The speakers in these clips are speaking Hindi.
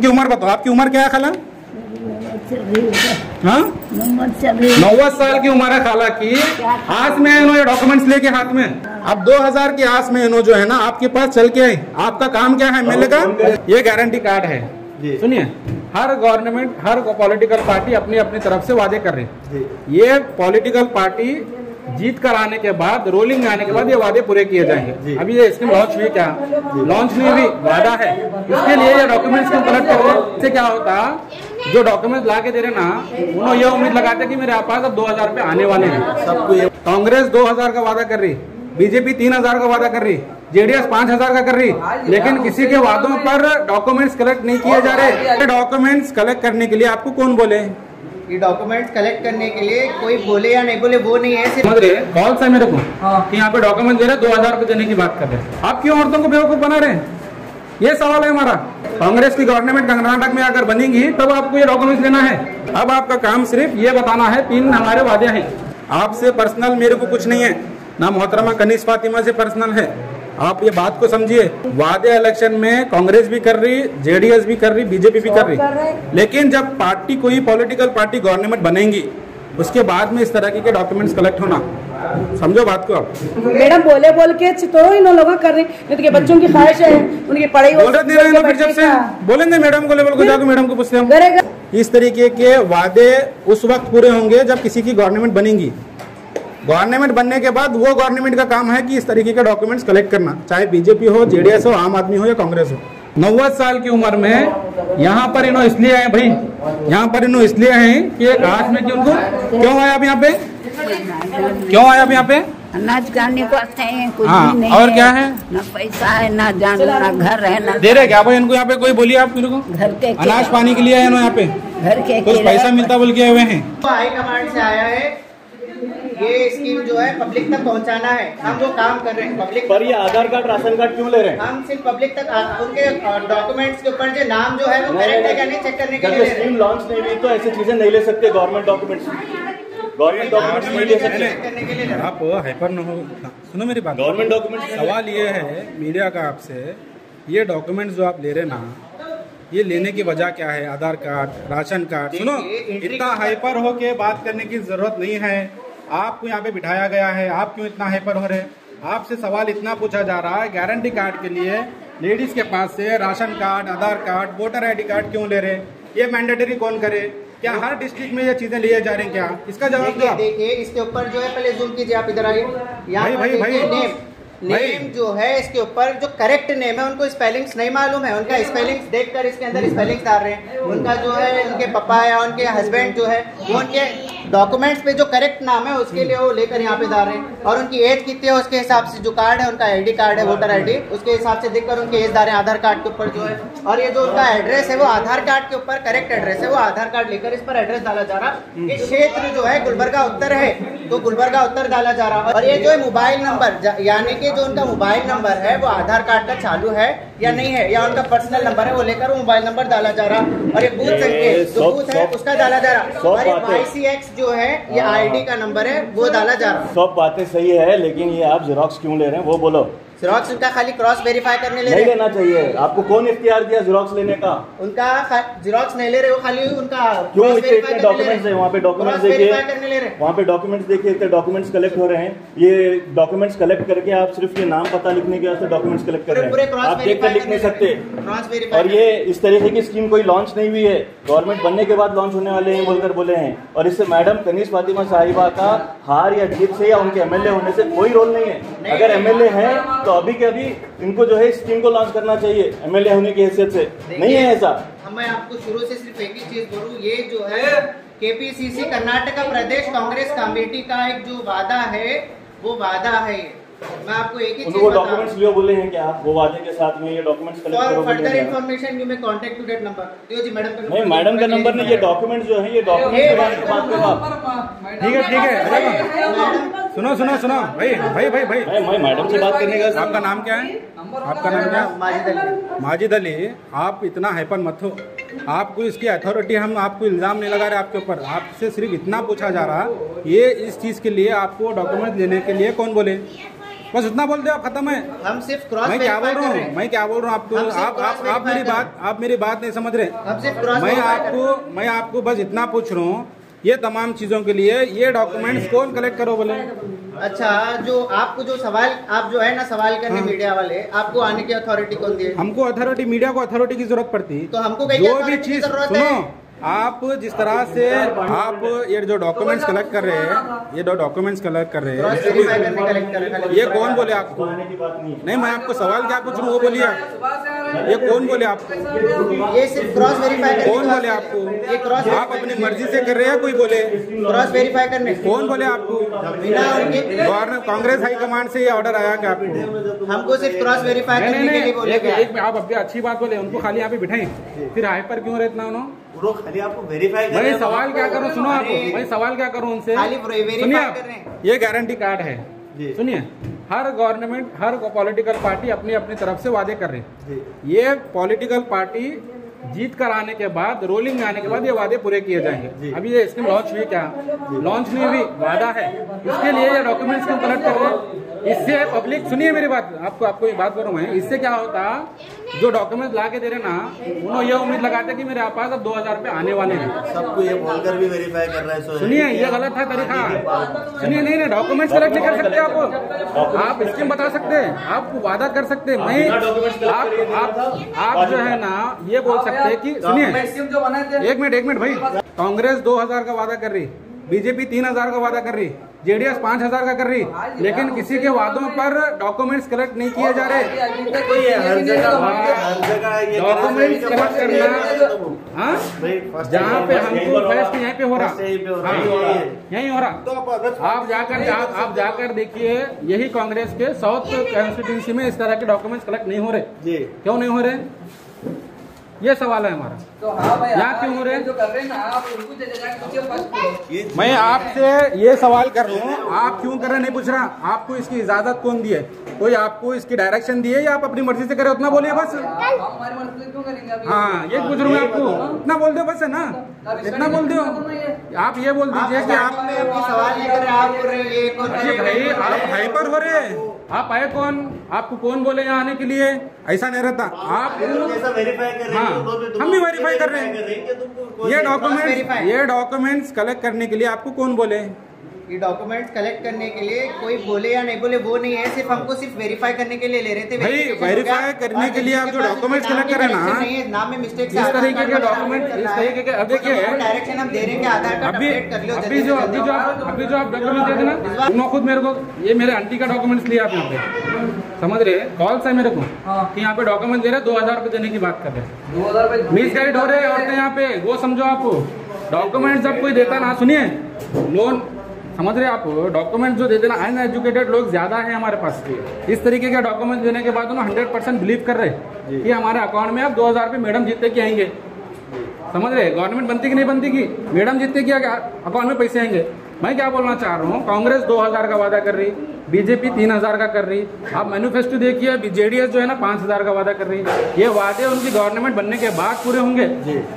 की उम्र बताओ आपकी उम्र क्या है खाला? हाँ? मोहम्मद साल की उम्र है खाला की। आज में इन्होंने डॉक्यूमेंट्स लेके हाथ में? अब 2000 की आस में इन्हों जो है ना आपके पास चल के आए आपका काम क्या है एमएलए का? ये गारंटी कार्ड है। सुनिए हर गवर्नमेंट हर पॉलिटिकल पार्टी अपनी अपनी तरफ़ से वादे कर रही है। ये पॉलिटिकल पार्टी जीत कर आने के बाद रोलिंग में आने के बाद ये वादे पूरे किए जाएँगे। अभी ये स्कीम लॉन्च हुई क्या? लॉन्च नहीं हुई वादा है। इसके लिए ये डॉक्यूमेंट्स को कलेक्ट कर इससे क्या होता? जो डॉक्यूमेंट ला के दे रहे ना उन्होंने ये उम्मीद लगाते कि मेरे पास अब 2000 रुपए आने वाले हैं। सबको ये कांग्रेस 2000 का वादा कर रही बीजेपी 3000 का वादा कर रही जेडीएस 5000 का कर रही लेकिन किसी के वादों पर डॉक्यूमेंट्स कलेक्ट नहीं किए जा रहे। डॉक्यूमेंट्स कलेक्ट करने के लिए आपको कौन बोले? ये डॉक्यूमेंट्स कलेक्ट करने के लिए कोई बोले या नहीं बोले वो नहीं है सिर्फ़ समझ रहे कॉल है मेरे को? कि यहाँ पे डॉक्यूमेंट दे रहे दो हज़ार रूपए देने की बात कर रहे हैं। आप क्यों औरतों को बेवकूफ़ बना रहे हैं? ये सवाल है हमारा। कांग्रेस की गवर्नमेंट कर्नाटक में अगर बनेगी तब आपको ये डॉक्यूमेंट लेना है। अब आपका काम सिर्फ़ ये बताना है तीन हमारे वादे हैं। आपसे पर्सनल मेरे को कुछ नहीं है। ना मोहतरमा कनीस फातिमा से पर्सनल है। आप ये बात को समझिए। वादे इलेक्शन में कांग्रेस भी कर रही जेडीएस भी कर रही बीजेपी भी कर रही। लेकिन जब पार्टी कोई पॉलिटिकल पार्टी गवर्नमेंट बनेगी उसके बाद में इस तरह के डॉक्यूमेंट्स कलेक्ट होना? समझो बात को आप। मैडम बोले बोल के तो इन लोगों कर रही। नहीं तो बच्चों की ख्वाहिश है? उनकी पढ़ाई बोल रहे ना फिर जब से। बोलेंगे मैडम को लेवल को जाकर मैडम को पूछते हम। इस तरीके के वादे उस वक्त पूरे होंगे जब किसी की गवर्नमेंट बनेगी। गवर्नमेंट बनने के बाद वो गवर्नमेंट का काम है कि इस तरीके के डॉक्यूमेंट्स कलेक्ट करना चाहे बीजेपी हो जेडीएस हो आम आदमी हो या कांग्रेस हो। नौवत साल की उम्र में यहाँ पर इन्हों इसलिए आए भाई यहाँ पर इन्हों इसलिए आए कि एक आस में कि उनको? क्यों आए आप यहाँ पे? क्यों आए आप यहाँ पे? अनाज खाने को आते हैं कुछ हाँ, भी नहीं और क्या है? ना पैसा है ना जान ना घर है ना दे रहे क्या भाई इनको यहाँ पे? कोई बोलिए आप मेरे को। घर के अनाज पानी के लिए आए यहाँ पे। घर के कुछ पैसा मिलता बोल के आए हुए हैं। हाई कमांड से आया है ये स्कीम जो है पब्लिक तक पहुंचाना है। हम जो काम कर रहे हैं पब्लिक पर ये आधार कार्ड राशन कार्ड क्यों ले रहे हैं? हम सिर्फ़ पब्लिक तक आ- उनके डॉक्यूमेंट्स के ऊपर जो नाम जो है वो करेक्ट है क्या नहीं चेक करने के लिए स्कीम लॉन्च नहीं हुई तो ऐसी चीज़ें नहीं ले सकते गवर्नमेंट डॉक्यूमेंट्स गवर्नमेंट नहीं ले सकते। हैं। आप हाइपर न हो सुनो मेरी बात। गवर्नमेंट डॉक्यूमेंट्स सवाल ये है मीडिया का आपसे ये डॉक्यूमेंट्स जो आप ले रहे ना ये लेने की वजह क्या है? आधार कार्ड राशन कार्ड सुनो इतना हाइपर हो के बात करने की ज़रूरत नहीं है। आपको यहाँ पे बिठाया गया है। आप क्यों इतना हाइपर हो रहे हैं? आपसे सवाल इतना पूछा जा रहा है गारंटी कार्ड के लिए लेडीज़ के पास से ration card Aadhaar card voter ID card क्यों ले रहे हैं? ये मैंडेटरी कौन करे? क्या हर डिस्ट्रिक्ट में ये चीज़ें लिए जा रही हैं क्या? इसका जवाब दो देखिए इसके ऊपर जो है पहले जूम कीजिए आप इधर आइए। भाई, भाई, भाई। नेम नेम जो है इसके ऊपर जो करेक्ट नेम है उनको स्पेलिंग्स नहीं मालूम है। उनका स्पेलिंग्स देखकर इसके अंदर स्पेलिंग्स डाल रहे हैं। उनका जो है उनके पापा या उनके हस्बैंड जो है वो उनके डॉक्यूमेंट्स पे जो करेक्ट नाम है उसके लिए वो लेकर यहाँ पे डाल रहे हैं। और उनकी एज कितनी है उसके हिसाब से जो कार्ड है उनका आईडी कार्ड है वोटर आईडी उसके हिसाब से देखकर उनकी एज डाल रहे हैं आधार कार्ड के ऊपर जो है। और ये जो उनका एड्रेस है वो आधार कार्ड के ऊपर करेक्ट एड्रेस है। वो आधार कार्ड लेकर इस पर एड्रेस डाला जा रहा। ये क्षेत्र जो है गुलबर्गा उत्तर है तो गुलबर्गा उत्तर डाला जा रहा। है और ये जो है मोबाइल नंबर यानी कि जो उनका मोबाइल नंबर है वो आधार कार्ड का चालू है या नहीं है या उनका पर्सनल नंबर है वो लेकर वो मोबाइल नंबर डाला जा रहा। और ये बूथ संख्या जो बूथ है उसका डाला जा रहा। और ये जो है ये आईडी का नंबर है वो डाला जा रहा है। सब बातें सही है लेकिन ये आप जेरोक्स क्यों ले रहे हैं वो बोलो। जेरोक्स उनका खाली क्रॉस वेरीफाई करने ले नहीं रहे लेना चाहिए। आपको कौन इख्तियार दिया जेरोक्स लेने का? उनका जेरोक्स नहीं ले रहे वो खाली उनका क्यों इतने डॉक्यूमेंट्स है। वहाँ पे डॉक्यूमेंट्स देखिए। वहाँ पे डॉक्यूमेंट्स देखिए इतने डॉक्यूमेंट्स कलेक्ट हो रहे हैं। ये डॉक्यूमेंट्स कलेक्ट करके आप सिर्फ़ ये नाम पता लिखने के वास्ते डॉक्यूमेंट्स कलेक्ट कर रहे हैं। आप देख कर लिख नहीं सकते। और ये इस तरीके की स्कीम कोई लॉन्च नहीं हुई है। गवर्नमेंट बनने के बाद लॉन्च होने वाले हैं बोलकर बोले हैं। और इससे मैडम कनीस फातिमा साहिबा का हार या जीत से या उनके एमएलए होने से कोई रोल नहीं है। अगर एमएलए है तो अभी के अभी इनको जो है इस स्कीम को लॉन्च करना चाहिए एमएलए होने की हैसियत से। नहीं है ऐसा। मैं आपको शुरू से सिर्फ़ एक ही चीज़ बोलूँ ये जो है केपीसीसी कर्नाटका प्रदेश कांग्रेस कमेटी का एक जो वादा है वो वादा है मैं आपको एक ही चीज़ डॉक्यूमेंट्स लियो बोले हैं क्या? वो वादे के साथ में ये डॉक्यूमेंट्स कलेक्ट करो further? Information you may contact to that number दियो जी मैडम नहीं मैडम का नंबर नहीं ये डॉक्यूमेंट्स जो है ये डॉक्यूमेंट्स के बारे में बात करो आप। ठीक है ठीक है सुनो सुनो सुनो। भाई भाई भाई भाई। मैं मैडम से बात करने का आपका नाम क्या है? आपका नाम क्या? है? माजिद अली। माजिद अली आप इतना हाइपर मत हो। आपको इसकी अथॉरिटी हम आपको इल्ज़ाम नहीं लगा रहे आपके ऊपर। आपसे सिर्फ़ इतना पूछा जा रहा ये इस चीज़ के लिए आपको डॉक्यूमेंट देने के लिए कौन बोले? बस उतना बोल दो आप खत्म है। हम सिर्फ़ क्रॉस मैं क्या बोल रहा हूँ? मैं क्या बोल रहा हूँ आपको? आप आप आप मेरी बात आप मेरी बात नहीं समझ रहे। हम सिर्फ़ क्रॉस मैं आपको मैं आपको बस इतना पूछ रहा हूँ ये तमाम चीज़ों के लिए ये डॉक्यूमेंट्स कौन कलेक्ट करो बोले अच्छा जो आपको जो सवाल आप जो है ना सवाल करने हाँ। मीडिया वाले आपको आने की अथॉरिटी कौन दी हमको अथॉरिटी मीडिया को अथॉरिटी की ज़रूरत पड़ती तो हमको जो भी चीज़ सुनो है? आप जिस तरह से आप ये जो डॉक्यूमेंट्स कलेक्ट कर रहे हैं ये जो डॉक्यूमेंट्स कलेक्ट कर रहे हैं ये कौन बोले आपको? आने की बात नहीं मैं आपको सवाल क्या पूछ रहा हूँ वो बोलिए आप। ये कौन बोले आपको ये सिर्फ़ क्रॉस वेरीफाई करने कौन बोले आपको? ये क्रॉस आप अपनी मर्ज़ी से कर रहे हैं कोई बोले? क्रॉस वेरीफाई करने कौन बोले आपको? गवर्नर कांग्रेस हाईकमांड से ये ऑर्डर आया क्या आपको? हमको सिर्फ़ क्रॉस वेरीफाई करने के लिए बोले आप अभी अच्छी बात बोले उनको खाली यहाँ पे बिठाई फिर हाई पर क्यों रहता उन्होंने वो खाली आपको वेरीफाई कर मैं सवाल क्या करूँ? सुनो आप मैं सवाल क्या करूँ उनसे? सुनिए हैं। ये गारंटी कार्ड है। सुनिए हर गवर्नमेंट हर पॉलिटिकल पार्टी अपनी अपनी तरफ़ से वादे कर रही है। ये पॉलिटिकल पार्टी जीत कर आने के बाद रोलिंग में आने के बाद ये वादे पूरे किए जाएँगे। अभी ये स्कीम लॉन्च हुई क्या? लॉन्च नहीं हुई वादा है। इसके लिए ये डॉक्यूमेंट्स क्यों कलेक्ट कर रहे हैं। इससे पब्लिक सुनिए मेरी बात आपको आपको एक बात करूँ मैं। इससे क्या होता जो डॉक्यूमेंट ला के दे रहे ना उन्होंने ये उम्मीद लगाते कि मेरे पास अब दो हज़ार रुपये आने वाले हैं। सबको ये बोलकर भी वेरीफाई कर रहे हैं सुनिए ये गलत है तरीका। सुनिए नहीं नहीं डॉक्यूमेंट कलेक्ट नहीं कर सकते आप। आप स्कीम बता सकते हैं आप वादा कर सकते हैं। मैं आप आप आप जो है ना ये बोल सकते हैं कि सुनिए। एक मिनट एक मिनट भाई। कांग्रेस 2000 का वादा कर रही। बीजेपी 3000 का वादा कर रही जेडीएस 5000 का कर रही लेकिन किसी के वादों पर डॉक्यूमेंट्स कलेक्ट नहीं किए जा रहे। डॉक्यूमेंट्स कलेक्ट करना हाँ। भाई जहाँ पे हमको फेस्ट यहीं पे हो रहा। यहीं पे हो रहा। हाँ, रहा। आप जाकर आप, आप जाकर देखिए यही कांग्रेस के साउथ कॉन्स्टिट्यूंसी में इस तरह के डॉक्यूमेंट्स कलेक्ट नहीं हो रहे। क्यों नहीं हो रहे? ये सवाल है हमारा। तो हाँ भाई यहाँ क्यों हो रहे हैं? जो कर रहे हैं ना आप उनको दे देना फ़र्स्ट मैं आपसे ये सवाल कर रहा हूँ आप क्यों कर रहे नहीं पूछ रहा। आपको इसकी इजाज़त कौन दी है? कोई आपको इसकी डायरेक्शन दी है या आप अपनी मर्ज़ी से करें उतना बोलिए बस। आप हमारे से क्यों करेंगे हाँ ये पूछ रहा हूँ आपको। इतना बोल दो बस है ना? इतना बोल दो। आप ये बोल दीजिए कि आप सवाल नहीं कर रहे आप हैं अरे भाई आप हाइपर हो रहे हैं। आप आए कौन? आपको कौन बोले यहाँ आने के लिए? ऐसा नहीं रहता। आप जैसा वेरीफाई कर रहे हाँ, तो दो- हम भी दो- verify कर रहे हैं। ये। डॉक्यूमेंट्स ये डॉक्यूमेंट्स कलेक्ट करने के लिए आपको कौन बोले? ये डॉक्यूमेंट्स कलेक्ट करने के लिए कोई बोले या नहीं बोले वो नहीं है। सिर्फ़ हमको सिर्फ़ वेरीफाई करने के लिए ले रहे थे। भाई, गया। करने के लिए आप जो collect में करें ना, नहीं है नाम में मिस्टेक इस तरीके के डॉक्यूमेंट इस तरीके के अब देखिए डायरेक्शन हम दे रहे हैं कि आधार कार्ड अपडेट कर लो अभी जो अभी जो आप अभी जो आप डॉक्यूमेंट दे देना खुद मेरे को ये मेरे आंटी का डॉक्यूमेंट्स लिया आप यहाँ पे। समझ रहे कॉल्स है मेरे को। हाँ। कि यहाँ पे डॉक्यूमेंट दे रहे दो हज़ार रुपये देने की बात कर रहे हैं। दो हज़ार रुपए हो रहे हैं औरतें यहाँ पे वो समझो आप। डॉक्यूमेंट जब कोई देता ना सुनिए। लोन समझ रहे आप? डॉक्यूमेंट जो देते ना अनएजुकेटेड लोग ज़्यादा है हमारे पास के। इस तरीके का डॉक्यूमेंट देने के बाद उन्होंने हंड्रेड परसेंट बिलीव कर रहे हैं कि हमारे अकाउंट में अब दो हज़ार रुपये मैडम जीतते के आएँगे? समझ रहे गवर्नमेंट बनती कि नहीं बनती की मैडम जीतते कि अकाउंट में पैसे आएँगे? मैं क्या बोलना चाह रहा हूँ? कांग्रेस 2000 का वादा कर रही बीजेपी 3000 का कर रही। आप मैनिफेस्टो देखिए जेडीएस जो है ना 5000 का वादा कर रही। है ये वादे उनकी गवर्नमेंट बनने के बाद पूरे होंगे।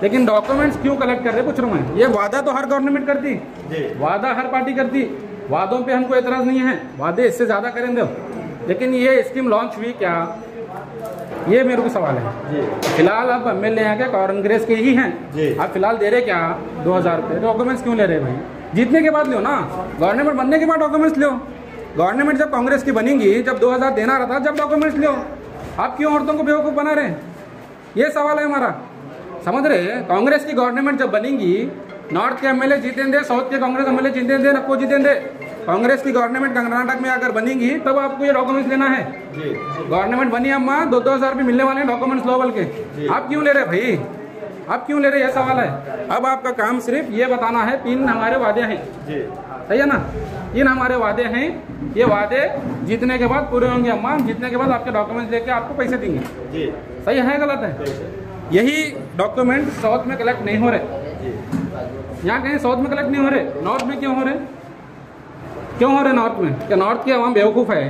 लेकिन डॉक्यूमेंट्स क्यों कलेक्ट कर रहे पूछ रहा हूँ ये वादा तो हर गवर्नमेंट करती। वादा हर पार्टी करती। वादों पे हमको एतराज़ नहीं है। वादे इससे ज़्यादा करेंगे लेकिन ये स्कीम लॉन्च हुई क्या? ये मेरे को सवाल है। फ़िलहाल अब एम एल ए कांग्रेस के ही हैं? आप फ़िलहाल दे रहे क्या? दो हज़ार रुपये डॉक्यूमेंट्स क्यों ले रहे भाई? जीतने के बाद लो ना। गवर्नमेंट बनने के बाद डॉक्यूमेंट्स लो गवर्नमेंट जब कांग्रेस की बनेगी जब 2000 देना रहा था जब डॉक्यूमेंट्स लो आप क्यों औरतों को बेवकूफ़ बना रहे हैं? ये सवाल है हमारा। समझ रहे कांग्रेस की गवर्नमेंट जब बनेगी नॉर्थ के एमएलए जीतेंगे साउथ के कांग्रेस एमएलए जीतेंगे नको जीतेंगे कांग्रेस की गवर्नमेंट कर्नाटक में अगर बनेगी तब आपको ये डॉक्यूमेंट्स लेना है। गवर्नमेंट बनी अम्मा दो दो हज़ार रुपये मिलने वाले हैं डॉक्यूमेंट्स लो बल के। आप क्यों ले रहे भाई? आप क्यों ले रहे ये सवाल है। अब आपका काम सिर्फ़ ये बताना है तीन हमारे वादे हैं। जी। सही है ना? तीन हमारे वादे हैं। ये वादे जीतने के बाद पूरे होंगे। अम्मा जीतने के बाद आपके डॉक्यूमेंट्स लेके आपको पैसे देंगे। जी। सही है गलत है? यही डॉक्यूमेंट साउथ में कलेक्ट नहीं हो रहे। यहाँ कहीं साउथ में कलेक्ट नहीं हो रहे। नॉर्थ में क्यों हो रहे? क्यों हो रहे नॉर्थ में? क्या नॉर्थ के अवाम बेवकूफ़ है?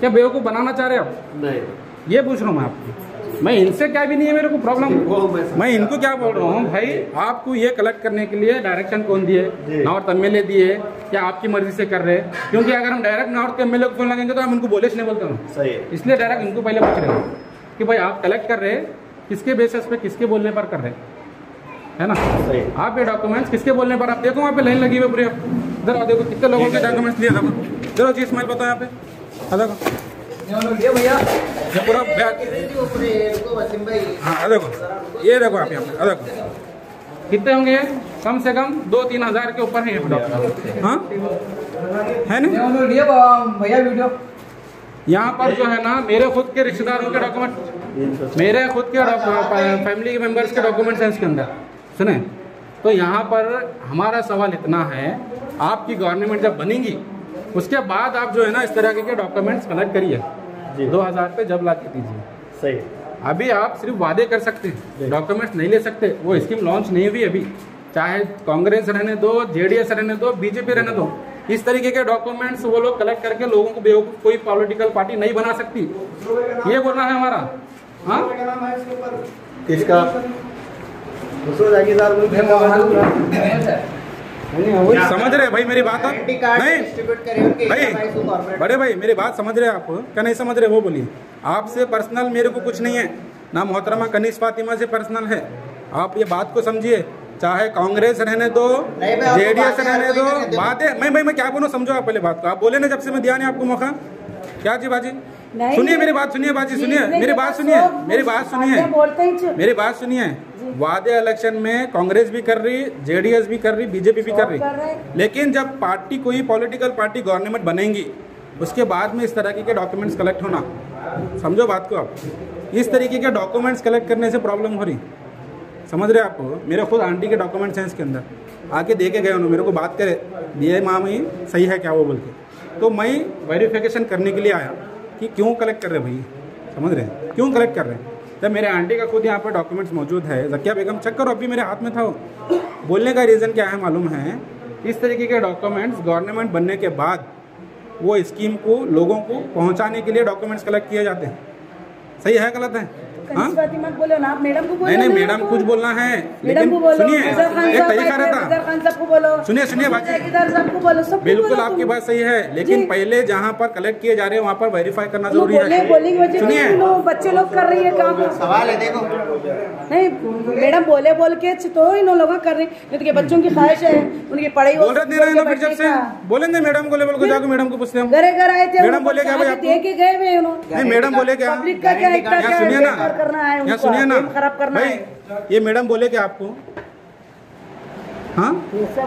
क्या बेवकूफ़ बनाना चाह रहे आप? नहीं। ये पूछ रहा हूँ मैं आपको। मैं इनसे क्या भी नहीं है मेरे को प्रॉब्लम मैं इनको क्या बोल रहा हूँ भाई आपको ये कलेक्ट करने के लिए डायरेक्शन कौन दिए? नॉर्थ एमएलए दिए या आपकी मर्ज़ी से कर रहे हैं? क्योंकि अगर हम डायरेक्ट नॉर्थ के एमएलए को फ़ोन लगेंगे तो हम इनको बोले नहीं बोलते हूँ। इसलिए डायरेक्ट इनको पहले पूछ रहे हैं कि भाई आप कलेक्ट कर रहे हैं किसके बेसिस पे किसके बोलने पर कर रहे हैं? है ना? सही आप ये डॉक्यूमेंट्स किसके बोलने पर? आप देखो वहाँ पे लाइन लगी हुई है पूरी। इधर आओ देखो कितने लोगों के डॉक्यूमेंट्स लिए देखो इधर जी स्माइल बताओ यहाँ पे। देखो ये भैया ये पूरा बैग हाँ देखो ये देखो आप यहाँ पे देखो कितने होंगे? कम से कम दो तीन हज़ार के ऊपर है ये हाँ? है ना? भैया वीडियो यहाँ पर जो है ना मेरे खुद के रिश्तेदारों के डॉक्यूमेंट मेरे खुद के फैमिली के मेंबर्स के डॉक्यूमेंट्स हैं इसके अंदर। सुने? तो यहाँ पर हमारा सवाल इतना है आपकी गवर्नमेंट जब बनेगी उसके बाद आप जो है ना इस तरह के डॉक्यूमेंट्स कलेक्ट करिए। दो हज़ार पे जब ला के दीजिए। सही। है अभी आप सिर्फ़ वादे कर सकते हैं डॉक्यूमेंट्स नहीं ले सकते वो स्कीम लॉन्च नहीं हुई अभी। चाहे कांग्रेस रहने दो जेडीएस रहने दो बीजेपी रहने दो इस तरीके के डॉक्यूमेंट्स वो लोग कलेक्ट करके लोगों को बेवकूफ़ कोई पॉलिटिकल पार्टी नहीं बना सकती। ये बोलना है हमारा। हाँ? किसका समझ रहे भाई मेरी बात आप? नहीं। डिस्ट्रीब्यूट करें उनके भाई बड़े भाई मेरी बात समझ रहे हैं आप? क्या नहीं समझ रहे? वो बोलिए। आपसे पर्सनल मेरे को कुछ नहीं है। ना मोहतरमा कनीस फातिमा से पर्सनल है। आप ये बात को समझिए। चाहे कांग्रेस रहने दो जेडीएस रहने दो। बातें मैं भाई मैं क्या बोलूँ? समझो आप पहले बात को। आप बोले ना जब से मैं दिया नहीं आपको मौका। क्या जी बाजी? सुनिए मेरी बात सुनिए बाजी सुनिए। मेरी बात सुनिए। मेरी बात सुनिए। मेरी बात सुनिए। वादे इलेक्शन में कांग्रेस भी कर रही जेडीएस भी कर रही बीजेपी भी कर रही। लेकिन जब पार्टी कोई पॉलिटिकल पार्टी गवर्नमेंट बनेंगी उसके बाद में इस तरह के डॉक्यूमेंट्स कलेक्ट होना। समझो बात को आप। इस तरीके के डॉक्यूमेंट्स कलेक्ट करने से प्रॉब्लम हो रही। समझ रहे आप? मेरे खुद आंटी के डॉक्यूमेंट्स हैं इसके अंदर। आके दे के गए उन्होंने मेरे को बात करे। ये माँ में सही है क्या वो? बोल के। तो मैं वेरिफिकेशन करने के लिए आया कि क्यों कलेक्ट कर रहे भैया समझ रहे हैं? क्यों कलेक्ट कर रहे हैं? जब मेरे आंटी का खुद यहाँ पर डॉक्यूमेंट्स मौजूद है, जकिया बेगम, चेक करो, अभी मेरे हाथ में था बोलने का रीज़न क्या है मालूम है? इस तरीके के डॉक्यूमेंट्स गवर्नमेंट बनने के बाद वो स्कीम को, लोगों को पहुँचाने के लिए डॉक्यूमेंट्स कलेक्ट किए जाते हैं? सही है, गलत है? हाँ? आप मैडम को बोलो नहीं नहीं मैडम कुछ बोलना है मैडम को बोलो सुनिए एक तरीका रहता। बोलो। सुनिए सुनिए जागीरदार बोलो सबको बिल्कुल आपकी बात सही है लेकिन पहले जहाँ पर कलेक्ट किए जा रहे हैं वहाँ पर वेरीफाई करना ज़रूरी है। सुनिए। बच्चे लोग कर रही है काम सवाल है देखो। नहीं मैडम बोले बोल के तो इन लोग कर रही नहीं तो के बच्चों की ख्वाहिश है? उनकी पढ़ाई बोल रहे दे रहे ना फिर जब से। बोलेंगे मैडम को लेवल को जाकर मैडम को पूछते हम। घरे घर आए थे मैडम बोले क्या भाई दे के गए हुए उन्होंने। मैडम बोले क्या? पब्लिक का क्या सुनिए ना। करना है सुनिए ना? खराब करना है। ये मैडम बोले क्या आपको? हाँ?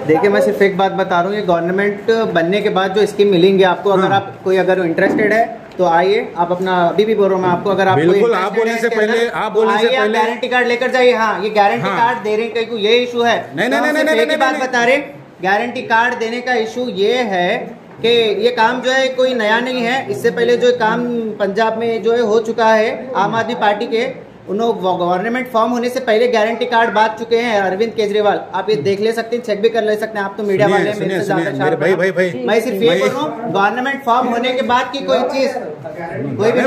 देखिए मैं सिर्फ़ एक बात बता रहा हूँ ये गवर्नमेंट बनने के बाद जो स्कीम मिलेंगे आपको अगर हाँ। आप कोई अगर इंटरेस्टेड है तो आइए आप अपना अभी भी बोल रहा हूँ मैं आपको अगर आप बिल्कुल, आप बोलने से पहले- आप बोलने से पहले- गारंटी कार्ड लेकर जाइए हाँ ये गारंटी हाँ। कार्ड दे रहे हैं ये इशू है? नहीं, तो नहीं, नहीं, नहीं, ही नहीं, बात बता रहे गारंटी कार्ड देने का इशू ये है कि ये काम जो है कोई नया नहीं है। इससे पहले जो काम पंजाब में जो है हो चुका है आम आदमी पार्टी के उन्होंने गवर्नमेंट फॉर्म होने से पहले गारंटी कार्ड बांट चुके हैं अरविंद केजरीवाल। आप ये देख ले सकते हैं चेक भी कर ले सकते हैं आप तो मीडिया वाले हैं, मेरे से ज़्यादा सुनिए, sharp मेरे भाई, भाई, भाई। मैं सिर्फ़ ये। बोल रहा हूँ गवर्नमेंट फॉर्म होने के बाद की कोई चीज़ कोई भी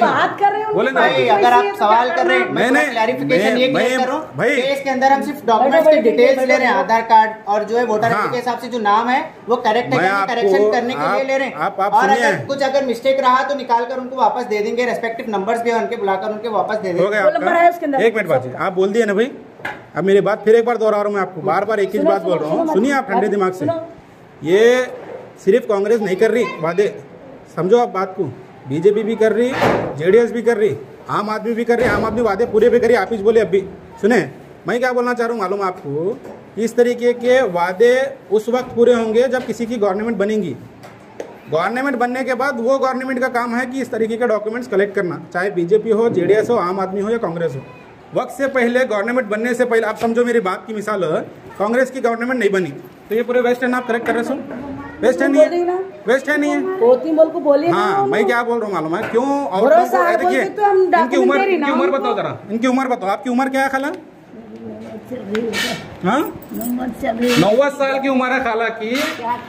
बात कर रहे हो। बोले भाई अगर आप सवाल कर रहे हैं मैं क्लैरिफिकेशन ये कर रहा हूँ। भाई। कि इसके अंदर हम सिर्फ़ डॉक्यूमेंट्स के डिटेल्स ले रहे हैं आधार कार्ड और जो है वोटर हाँ। आईडी के हिसाब से जो नाम है वो करेक्ट है करेक्शन करने के लिए ले रहे हैं। आप- आप और अगर कुछ अगर मिस्टेक रहा तो निकाल कर उनको वापस दे देंगे रेस्पेक्टिव नंबर्स भी है उनके बुलाकर उनके वापस दे देंगे। आपका एक मिनट बाजी। आप बोल दिए ना भाई। अब मेरी बात फिर एक बार दोहरा रहा हूँ मैं आपको। बार बार एक ही बात बोल रहा हूँ। सुनिए आप ठंडे दिमाग से। ये सिर्फ़ कांग्रेस नहीं कर रही वादे। समझो आप बात को। बीजेपी भी कर रही जेडीएस भी कर रही आम आदमी भी कर रही आम आदमी वादे पूरे भी करी आप ही बोले अभी सुने मैं क्या बोलना चाह रहा हूँ मालूम आपको? इस तरीके के वादे उस वक्त पूरे होंगे जब किसी की गवर्नमेंट बनेगी। गवर्नमेंट बनने के बाद वो गवर्नमेंट का काम है कि इस तरीके के डॉक्यूमेंट्स कलेक्ट करना चाहे बीजेपी हो जेडीएस हो आम आदमी हो या कांग्रेस हो। वक्त से पहले गवर्नमेंट बनने से पहले आप समझो मेरी बात की मिसाल कांग्रेस की गवर्नमेंट नहीं बनी। तो ये पूरे वेस्ट एंड आप करेक्ट कर रहे सुन वेस्ट एंड नहीं है वेस्ट एंड नहीं है पोती बोल को बोलिए हाँ मैं क्या बोल रहा हूँ मालूम है? क्यों है, ये देखिए तो इनकी उम्र इनकी उम्र बताओ जरा। इनकी उम्र बताओ आपकी उम्र क्या है खाला? हाँ नौवत साल की उम्र है खाला की।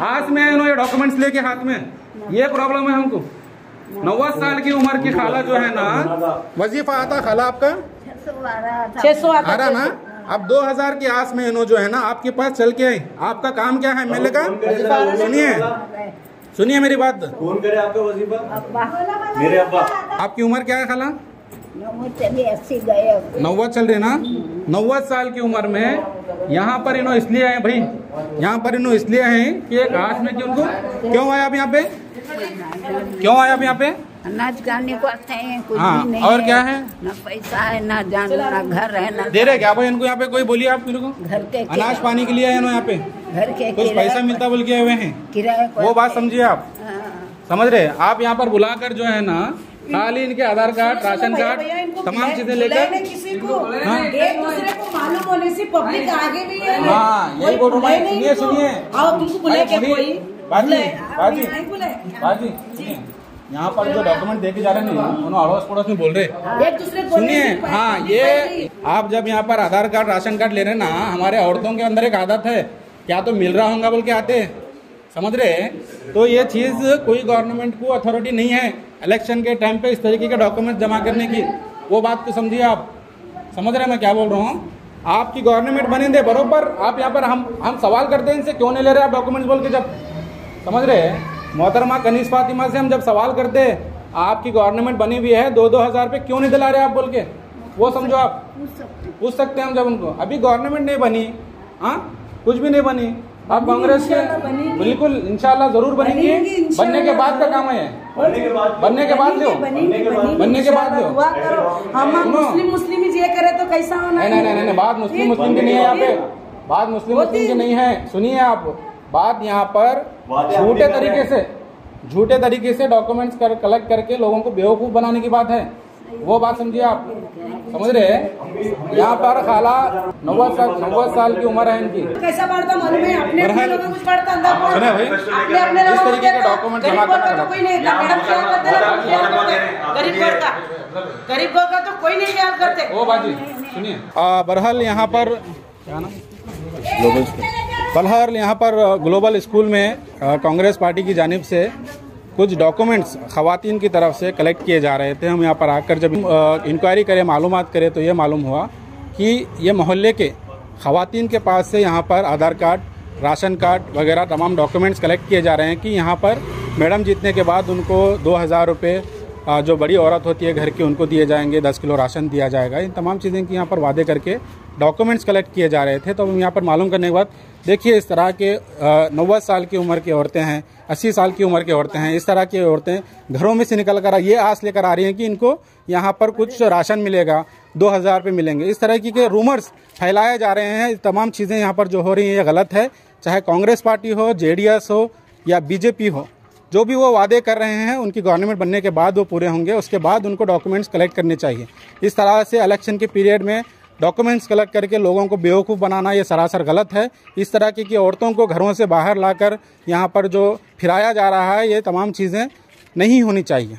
आज में इन्होंने डॉक्यूमेंट्स लेके हाथ में। ये प्रॉब्लम है हमको। नौवद साल की उम्र की खाला जो है ना वजीफा आता खाला आपका? छह सौ आ रहा ना? अब 2000 की आस में इन्हों जो है ना आपके पास चल के आई। आपका काम क्या है एमएलए का? सुनिए। सुनिए मेरी बात। कौन करे आपका वजीफा? मेरे अब्बा। आपकी उम्र क्या है खाला? अस्सी चल रही ना? नौवद साल की उम्र में यहाँ पर इन्हों इसलिए आए भाई। यहाँ पर इन्हों इसलिए आए कि एक आस में कि उनको? क्यों आए आप यहाँ पे? क्यों आए आप यहाँ पे? अनाज खाने को आते हैं कुछ हाँ, भी नहीं और क्या है? ना पैसा है ना जान ना घर है ना दे रहे क्या भाई इनको यहाँ पे? कोई बोलिए आप मेरे को। घर के अनाज पानी के लिए आए यहाँ पे? घर के कुछ पैसा मिलता बोल के आए हुए हैं? वो बात समझिए आप। हाँ। समझ रहे? आप यहाँ पर बुलाकर जो है ना खाली इनके आधार कार्ड राशन कार्ड तमाम चीज़ें लेकर किसी को। हाँ। एक दूसरे को मालूम होने से पब्लिक आगे भी है। हाँ, यही बोल रहा हूँ सुनिए, सुनिए। आओ तुमको बुलाए क्या कोई? बाजी, बाजी। बाजी यहाँ पर जो डॉक्यूमेंट देके जा रहे हैं ना उन्होंने अड़ोस पड़ोस में बोल रहे। बोलने सुनिए हाँ ये आप जब यहाँ पर आधार कार्ड राशन कार्ड ले रहे ना हमारे औरतों के अंदर एक आदत है। क्या तो मिल रहा होगा बोल के आते। समझ रहे हैं? तो ये चीज़ कोई गवर्नमेंट को अथॉरिटी नहीं है इलेक्शन के टाइम पे इस तरीके के डॉक्यूमेंट जमा करने की। वो बात को समझिए आप। समझ रहे हैं मैं क्या बोल रहा हूँ? आपकी गवर्नमेंट बने दे बरोबर। आप यहाँ पर हम हम सवाल करते हैं इनसे, क्यों नहीं ले रहे आप डॉक्यूमेंट्स बोल के जब? समझ रहे हैं? मोहतरमा कनीस फातिमा से हम जब सवाल करते हैं, आपकी गवर्नमेंट बनी हुई है, दो दो हज़ार रुपये क्यों नहीं दिला रहे आप बोल के? वो समझो आप। पूछ सकते हैं। हम जब उनको। अभी गवर्नमेंट नहीं बनी। हाँ? कुछ भी नहीं बनी। आप कांग्रेस के बिल्कुल इंशाल्लाह ज़रूर बनेंगे। बनने के बाद का काम है। बनने के बाद बनने के बाद लो। बनने के बाद लो। हम हम मुस्लिम मुस्लिम ही ये करे तो कैसा होना नहीं नहीं नहीं नहीं बात मुस्लिम मुस्लिम की नहीं है यहाँ पे। बात मुस्लिम मुस्लिम की नहीं है। सुनिए आप बात यहाँ पर झूठे तरीके से झूठे तरीके से डॉक्यूमेंट्स कर कलेक्ट करके लोगों को बेवकूफ़ बनाने की बात है। वो बात समझिए आप। समझ रहे हैं? यहाँ पर खाला नौवद साल नौवद साल की उम्र है इनकी। कैसा बढ़ता मालूम है? अपने अपने लोगों कुछ पढ़ता अंदर को? सुने भाई, अपने अपने इस तरीके के डॉक्यूमेंट जमा करना तो कोई नहीं मैडम ना ख्याल करते गरीब वर्ग का गरीब वर्ग का तो कोई नहीं ख्याल करते। ओ बाजी सुनिए। बहरहाल यहाँ पर क्या नाम? ग्लोबल बहरहाल यहाँ पर ग्लोबल स्कूल में कांग्रेस पार्टी की जानब से कुछ डॉक्यूमेंट्स खातन की तरफ़ से कलेक्ट किए जा रहे थे। हम यहाँ पर आकर जब इंक्वायरी करें मालूम करें तो ये मालूम हुआ कि ये मोहल्ले के खातन के पास से यहाँ पर आधार कार्ड, राशन कार्ड वगैरह तमाम डॉक्यूमेंट्स कलेक्ट किए जा रहे हैं कि यहाँ पर मैडम जीतने के बाद उनको दो हज़ार रुपये जो बड़ी औरत होती है घर की, उनको दिए जाएँगे, दस किलो राशन दिया जाएगा। इन तमाम चीज़ें की यहाँ पर वादे करके डॉक्यूमेंट्स कलेक्ट किए जा रहे थे तो हम यहाँ पर मालूम करने के बाद देखिए इस तरह के नौवद साल की उम्र की औरतें हैं, अस्सी साल की उम्र की औरतें हैं, इस तरह की औरतें घरों में से निकल कर ये आस लेकर आ रही हैं कि इनको यहाँ पर कुछ राशन मिलेगा, दो हज़ार रुपये मिलेंगे। इस तरह की के रूमर्स फैलाए जा रहे हैं तमाम चीज़ें यहाँ पर जो हो रही हैं, ये गलत है। चाहे कांग्रेस पार्टी हो, जेडीएस हो, या बीजेपी हो जो भी वो वादे कर रहे हैं, उनकी गवर्नमेंट बनने के बाद वो पूरे होंगे। उसके बाद उनको डॉक्यूमेंट्स कलेक्ट करने चाहिए। इस तरह से इलेक्शन के पीरियड में डॉक्यूमेंट्स कलेक्ट करके लोगों को बेवकूफ़ बनाना, ये सरासर गलत है। इस तरह की कि औरतों को घरों से बाहर लाकर यहाँ पर जो फिराया जा रहा है, ये तमाम चीज़ें नहीं होनी चाहिए।